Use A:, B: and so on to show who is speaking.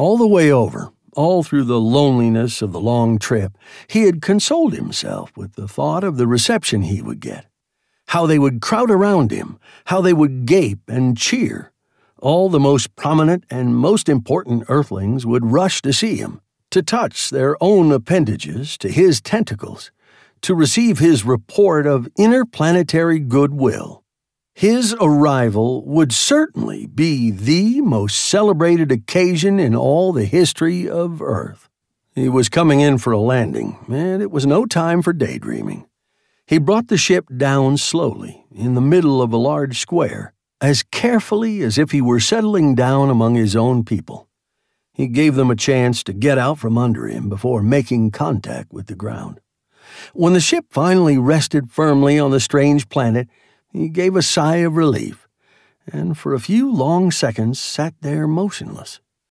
A: All the way over, all through the loneliness of the long trip, he had consoled himself with the thought of the reception he would get. How they would crowd around him, how they would gape and cheer. All the most prominent and most important earthlings would rush to see him, to touch their own appendages to his tentacles, to receive his report of interplanetary goodwill. His arrival would certainly be the most celebrated occasion in all the history of Earth. He was coming in for a landing, and it was no time for daydreaming. He brought the ship down slowly, in the middle of a large square, as carefully as if he were settling down among his own people. He gave them a chance to get out from under him before making contact with the ground. When the ship finally rested firmly on the strange planet, he gave a sigh of relief, and for a few long seconds sat there motionless.